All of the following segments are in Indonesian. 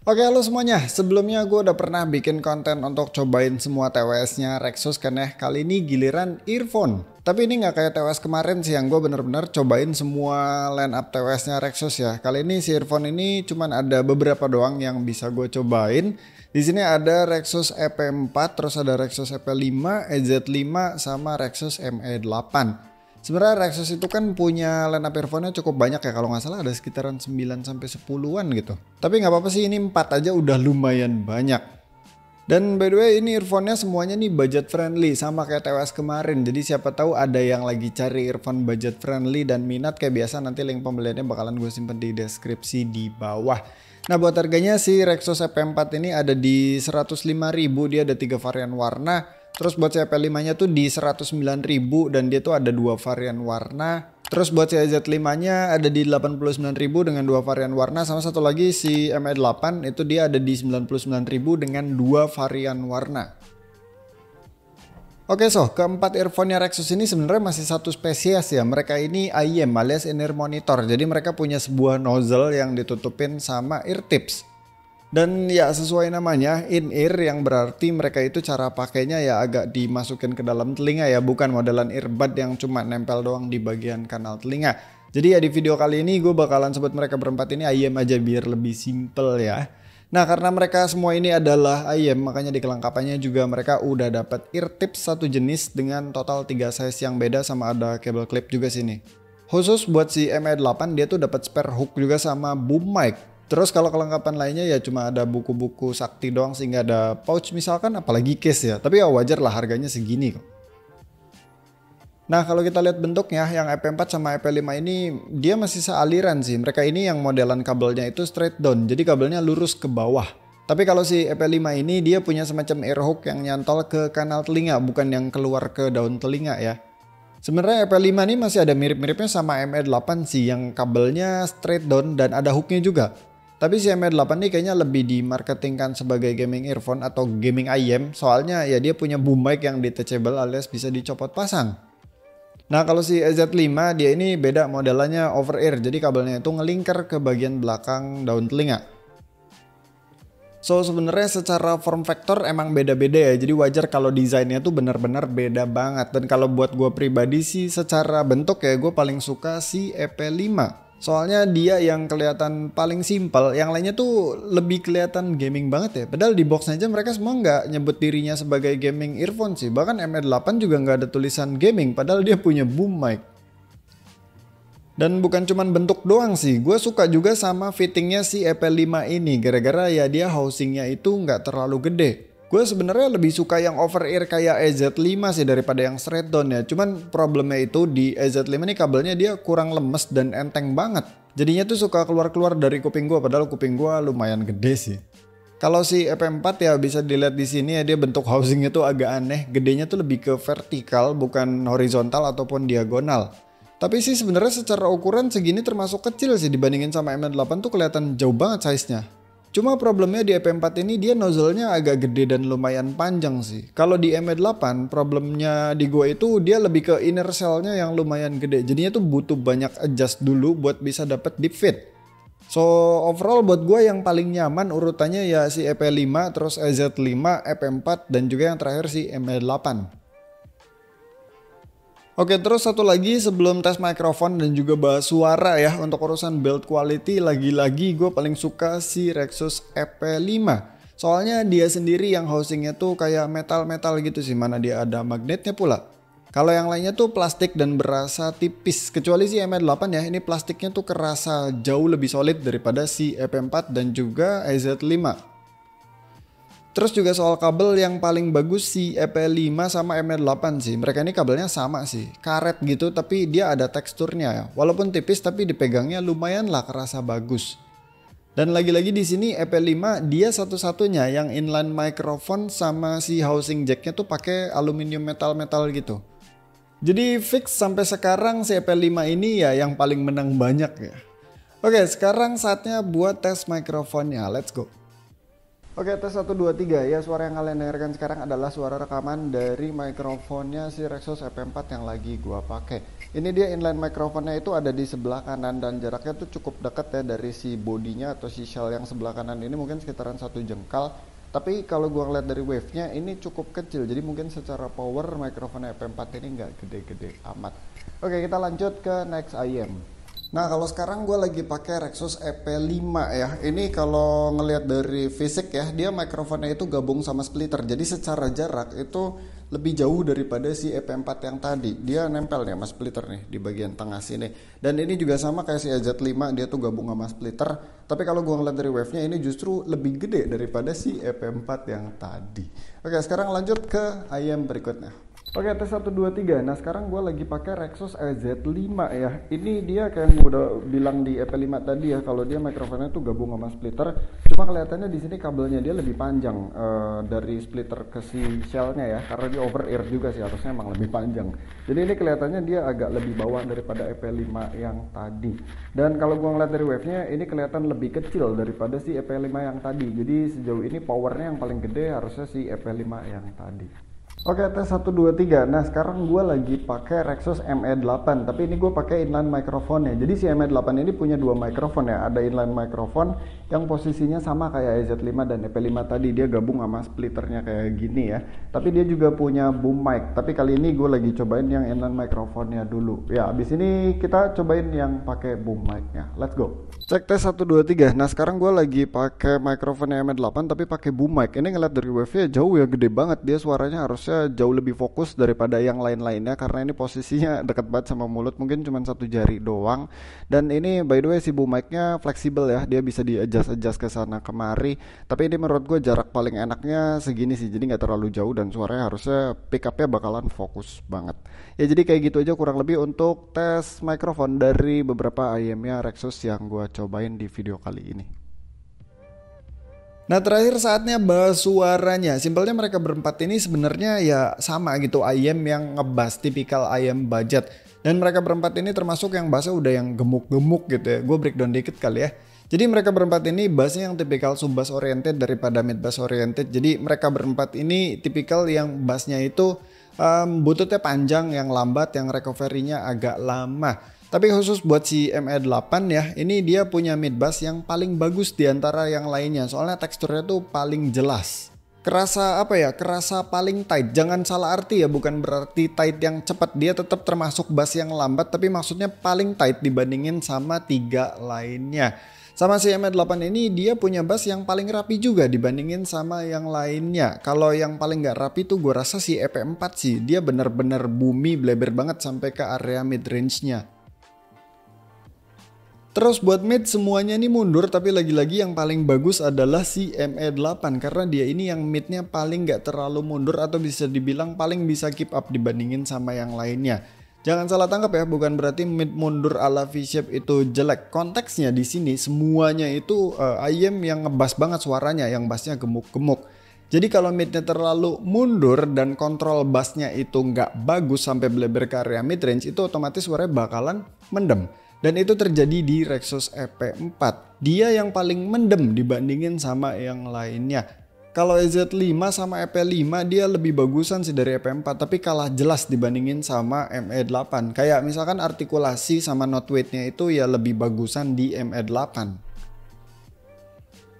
Oke halo semuanya, sebelumnya gue udah pernah bikin konten untuk cobain semua TWS-nya Rexus kan ya. Kali ini giliran earphone. Tapi ini nggak kayak TWS kemarin sih yang gue bener-bener cobain semua line up TWS-nya Rexus ya. Kali ini si earphone ini cuman ada beberapa doang yang bisa gue cobain. Di sini ada Rexus EP4, terus ada Rexus EP5, EZ5, sama Rexus ME8. Sebenarnya Rexus itu kan punya line earphone-nya cukup banyak ya kalau nggak salah ada sekitaran 9 sampai 10-an gitu. Tapi nggak apa-apa sih ini 4 aja udah lumayan banyak. Dan by the way ini earphone-nya semuanya nih budget friendly sama kayak TWS kemarin. Jadi siapa tahu ada yang lagi cari earphone budget friendly dan minat kayak biasa nanti link pembeliannya bakalan gue simpen di deskripsi di bawah. Nah buat harganya si Rexus EP4 ini ada di 105.000 dia ada tiga varian warna Terus buat CP5-nya tuh di 109.000 dan dia tuh ada dua varian warna. Terus buat CZ5-nya ada di 89.000 dengan dua varian warna sama satu lagi si ME8 itu dia ada di 99.000 dengan dua varian warna. Oke so, keempat earphone-nya Rexus ini sebenarnya masih satu spesies ya. Mereka ini IEM alias in-ear monitor. Jadi mereka punya sebuah nozzle yang ditutupin sama ear tips. Dan ya sesuai namanya in ear yang berarti mereka itu cara pakainya ya agak dimasukin ke dalam telinga ya bukan modelan earbud yang cuma nempel doang di bagian kanal telinga. Jadi ya di video kali ini gue bakalan sebut mereka berempat ini ayam aja biar lebih simple ya. Nah karena mereka semua ini adalah ayam makanya di kelengkapannya juga mereka udah dapat ear tips satu jenis dengan total 3 size yang beda sama ada cable clip juga sini. Khusus buat si ME8 dia tuh dapat spare hook juga sama boom mic Terus kalau kelengkapan lainnya ya cuma ada buku-buku sakti doang sehingga ada pouch misalkan apalagi case ya. Tapi ya wajar lah harganya segini kok. Nah kalau kita lihat bentuknya yang EP4 sama EP5 ini dia masih sealiran sih. Mereka ini yang modelan kabelnya itu straight down. Jadi kabelnya lurus ke bawah. Tapi kalau si EP5 ini dia punya semacam air hook yang nyantol ke kanal telinga bukan yang keluar ke daun telinga ya. Sebenarnya EP5 ini masih ada mirip-miripnya sama ME8 sih yang kabelnya straight down dan ada hooknya juga. Tapi si ME8 ini kayaknya lebih dimarketingkan sebagai gaming earphone atau gaming IM soalnya ya dia punya boom mic yang detachable alias bisa dicopot pasang. Nah kalau si EZ5 dia ini beda modelannya over ear. Jadi kabelnya itu ngelingkar ke bagian belakang daun telinga. So sebenarnya secara form factor emang beda-beda ya. Jadi wajar kalau desainnya tuh benar-benar beda banget. Dan kalau buat gue pribadi sih secara bentuk ya gue paling suka si EP5 Soalnya dia yang kelihatan paling simpel, yang lainnya tuh lebih kelihatan gaming banget ya. Padahal di boxnya aja mereka semua nggak nyebut dirinya sebagai gaming earphone sih. Bahkan ME8 juga nggak ada tulisan gaming, padahal dia punya boom mic. Dan bukan cuman bentuk doang sih, gue suka juga sama fittingnya si EP5 ini. Gara-gara ya dia housingnya itu nggak terlalu gede. Gue sebenarnya lebih suka yang over ear kayak EZ5 sih daripada yang straight down ya. Cuman problemnya itu di EZ5 ini kabelnya dia kurang lemes dan enteng banget. Jadinya tuh suka keluar-keluar dari kuping gue padahal kuping gue lumayan gede sih. Kalau si EP4 ya bisa dilihat di sini ya dia bentuk housingnya tuh agak aneh. Gedenya tuh lebih ke vertikal bukan horizontal ataupun diagonal. Tapi sih sebenarnya secara ukuran segini termasuk kecil sih dibandingin sama M8 tuh kelihatan jauh banget size-nya. Cuma problemnya di EP4 ini dia nozzle-nya agak gede dan lumayan panjang sih. Kalau di ME8 problemnya di gue itu dia lebih ke inner cell-nya yang lumayan gede. Jadinya tuh butuh banyak adjust dulu buat bisa dapet deep fit. So overall buat gue yang paling nyaman urutannya ya si EP5, terus EZ5, EP4, dan juga yang terakhir si ME8. Oke terus satu lagi sebelum tes mikrofon dan juga bahas suara ya untuk urusan build quality lagi-lagi gue paling suka si Rexus EP5 soalnya dia sendiri yang housingnya tuh kayak metal-metal gitu sih mana dia ada magnetnya pula. Kalau yang lainnya tuh plastik dan berasa tipis kecuali si M8 ya ini plastiknya tuh kerasa jauh lebih solid daripada si EP4 dan juga EZ5 Terus juga soal kabel yang paling bagus si EP5 sama M8 sih. Mereka ini kabelnya sama sih. Karet gitu tapi dia ada teksturnya ya. Walaupun tipis tapi dipegangnya lumayan lah kerasa bagus. Dan lagi-lagi di sini EP5 dia satu-satunya yang inline microphone sama si housing jacknya tuh pakai aluminium metal-metal gitu. Jadi fix sampai sekarang si EP5 ini ya yang paling menang banyak ya. Oke sekarang saatnya buat tes mikrofonnya. Let's go. Oke tes 1, 2, 3 ya suara yang kalian dengarkan sekarang adalah suara rekaman dari mikrofonnya si Rexos EP4 yang lagi gua pakai. Ini dia inline mikrofonnya itu ada di sebelah kanan dan jaraknya tuh cukup dekat ya dari si bodinya atau si shell yang sebelah kanan ini mungkin sekitaran satu jengkal. Tapi kalau gua ngeliat dari wave-nya ini cukup kecil. Jadi mungkin secara power mikrofon EP4 ini nggak gede-gede amat. Oke kita lanjut ke next IM Nah kalau sekarang gue lagi pakai Rexus EP5 ya. Ini kalau ngelihat dari fisik ya, dia mikrofonnya itu gabung sama splitter. Jadi secara jarak itu lebih jauh daripada si EP4 yang tadi. Dia nempel nih sama splitter nih di bagian tengah sini. Dan ini juga sama kayak si EZ5, dia tuh gabung sama splitter. Tapi kalau gue ngeliat dari wave-nya ini justru lebih gede daripada si EP4 yang tadi. Oke sekarang lanjut ke IM berikutnya. Oke tes 1, 2, 3 Nah sekarang gue lagi pakai Rexus EZ5 ya. Ini dia kayak yang gue udah bilang di EP5 tadi ya Kalau dia mikrofonnya tuh gabung sama splitter. Cuma kelihatannya di sini kabelnya dia lebih panjang uh, Dari splitter ke si shellnya ya Karena dia over ear juga sih harusnya emang lebih panjang. Jadi ini kelihatannya dia agak lebih bawah daripada EP5 yang tadi. Dan kalau gue ngeliat dari wave-nya Ini kelihatan lebih kecil daripada si EP5 yang tadi. Jadi sejauh ini powernya yang paling gede harusnya si EP5 yang tadi Oke tes 1 2 3. Nah, sekarang gue lagi pakai Rexus ME8, tapi ini gue pakai inline microphone ya. Jadi si ME8 ini punya dua mikrofon ya. Ada inline microphone yang posisinya sama kayak EZ5 dan EP5 tadi. Dia gabung sama splitternya kayak gini ya. Tapi dia juga punya boom mic. Tapi kali ini gue lagi cobain yang inline microphone-nya dulu. Ya, abis ini kita cobain yang pakai boom mic-nya. Let's go. Cek tes 1 2 3. Nah, sekarang gue lagi pakai microphone ME8 tapi pakai boom mic. Ini ngeliat dari wave-nya jauh ya, gede banget. Dia suaranya harusnya harusnya jauh lebih fokus daripada yang lain-lainnya karena ini posisinya dekat banget sama mulut mungkin cuma satu jari doang. Dan ini by the way si boom mic-nya fleksibel ya dia bisa di adjust adjust ke sana kemari. Tapi ini menurut gue jarak paling enaknya segini sih jadi nggak terlalu jauh dan suaranya harusnya pick up-nya bakalan fokus banget. Ya jadi kayak gitu aja kurang lebih untuk tes mikrofon dari beberapa IM-nya Rexus yang gue cobain di video kali ini Nah terakhir saatnya bahas suaranya. Simpelnya mereka berempat ini sebenarnya ya sama gitu ayam yang ngebas tipikal ayam budget. Dan mereka berempat ini termasuk yang bahasa udah yang gemuk-gemuk gitu ya. Gue breakdown dikit kali ya. Jadi mereka berempat ini bassnya yang tipikal sub bass oriented daripada mid bass oriented. Jadi mereka berempat ini tipikal yang bassnya itu um, bututnya panjang, yang lambat, yang recovery-nya agak lama. Tapi khusus buat si ME8 ya, ini dia punya mid bass yang paling bagus di antara yang lainnya. Soalnya teksturnya tuh paling jelas. Kerasa apa ya? Kerasa paling tight. Jangan salah arti ya, bukan berarti tight yang cepat. Dia tetap termasuk bass yang lambat, tapi maksudnya paling tight dibandingin sama tiga lainnya. Sama si ME8 ini dia punya bass yang paling rapi juga dibandingin sama yang lainnya. Kalau yang paling gak rapi tuh gue rasa si EP4 sih. Dia bener-bener bumi bleber banget sampai ke area mid range-nya. Terus buat mid semuanya ini mundur tapi lagi-lagi yang paling bagus adalah si ME8 karena dia ini yang midnya paling gak terlalu mundur atau bisa dibilang paling bisa keep up dibandingin sama yang lainnya. Jangan salah tangkap ya, bukan berarti mid mundur ala V-shape itu jelek. Konteksnya di sini semuanya itu uh, IM yang ngebas banget suaranya, yang bassnya gemuk-gemuk. Jadi kalau midnya terlalu mundur dan kontrol bassnya itu nggak bagus sampai bleber ke area mid range itu otomatis suaranya bakalan mendem. Dan itu terjadi di Rexus EP4. Dia yang paling mendem dibandingin sama yang lainnya. Kalau EZ5 sama EP5 dia lebih bagusan sih dari EP4 tapi kalah jelas dibandingin sama ME8. Kayak misalkan artikulasi sama note weight-nya itu ya lebih bagusan di ME8.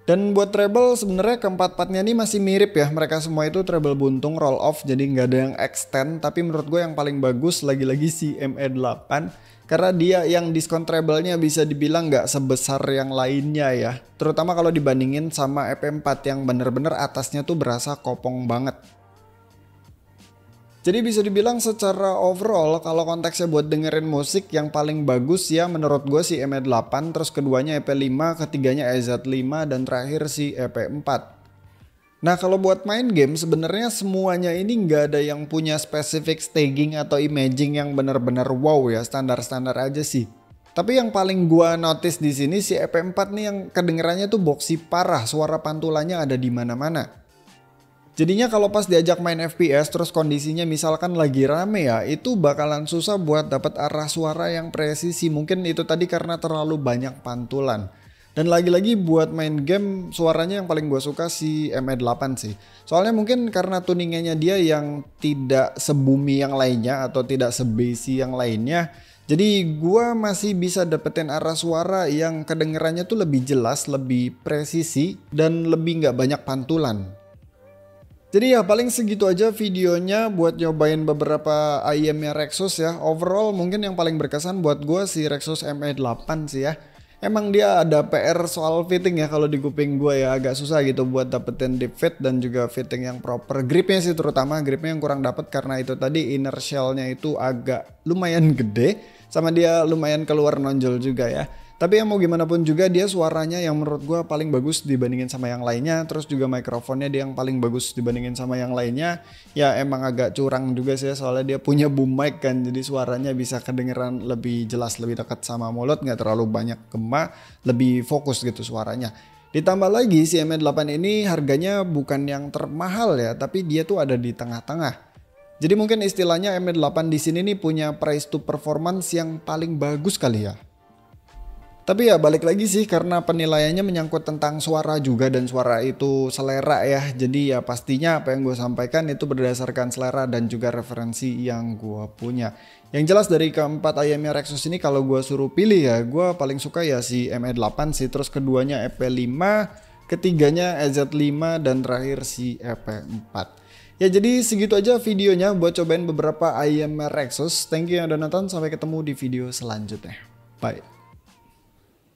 Dan buat treble sebenarnya keempat-empatnya ini masih mirip ya. Mereka semua itu treble buntung roll off jadi nggak ada yang extend. Tapi menurut gue yang paling bagus lagi-lagi si ME8 karena dia yang diskon treble-nya bisa dibilang nggak sebesar yang lainnya ya. Terutama kalau dibandingin sama EP4 yang bener-bener atasnya tuh berasa kopong banget. Jadi bisa dibilang secara overall kalau konteksnya buat dengerin musik yang paling bagus ya menurut gue si ME8 terus keduanya EP5 ketiganya EZ5 dan terakhir si EP4. Nah kalau buat main game sebenarnya semuanya ini nggak ada yang punya spesifik staging atau imaging yang benar-benar wow ya standar-standar aja sih. Tapi yang paling gua notice di sini si EP4 nih yang kedengerannya tuh boxy parah, suara pantulannya ada di mana-mana. Jadinya kalau pas diajak main FPS terus kondisinya misalkan lagi rame ya, itu bakalan susah buat dapat arah suara yang presisi. Mungkin itu tadi karena terlalu banyak pantulan. Dan lagi-lagi buat main game suaranya yang paling gue suka si ME8 sih. Soalnya mungkin karena tuningannya dia yang tidak sebumi yang lainnya atau tidak sebesi yang lainnya. Jadi gue masih bisa dapetin arah suara yang kedengerannya tuh lebih jelas, lebih presisi, dan lebih nggak banyak pantulan. Jadi ya paling segitu aja videonya buat nyobain beberapa IM-nya Rexus ya. Overall mungkin yang paling berkesan buat gue si Rexus ME8 sih ya. Emang dia ada PR soal fitting ya kalau di kuping gue ya agak susah gitu buat dapetin deep fit dan juga fitting yang proper. Gripnya sih terutama gripnya yang kurang dapet karena itu tadi inner shellnya itu agak lumayan gede sama dia lumayan keluar nonjol juga ya. Tapi yang mau gimana pun juga dia suaranya yang menurut gue paling bagus dibandingin sama yang lainnya. Terus juga mikrofonnya dia yang paling bagus dibandingin sama yang lainnya. Ya emang agak curang juga sih soalnya dia punya boom mic kan. Jadi suaranya bisa kedengeran lebih jelas, lebih dekat sama mulut. Nggak terlalu banyak gema, lebih fokus gitu suaranya. Ditambah lagi si M8 ini harganya bukan yang termahal ya. Tapi dia tuh ada di tengah-tengah. Jadi mungkin istilahnya M8 di sini nih punya price to performance yang paling bagus kali ya. Tapi ya balik lagi sih karena penilaiannya menyangkut tentang suara juga dan suara itu selera ya. Jadi ya pastinya apa yang gue sampaikan itu berdasarkan selera dan juga referensi yang gue punya. Yang jelas dari keempat ayamnya Rexus ini kalau gue suruh pilih ya gue paling suka ya si ME8 sih. Terus keduanya EP5, ketiganya EZ5 dan terakhir si EP4. Ya jadi segitu aja videonya buat cobain beberapa ayam Rexus. Thank you yang udah nonton. Sampai ketemu di video selanjutnya. Bye.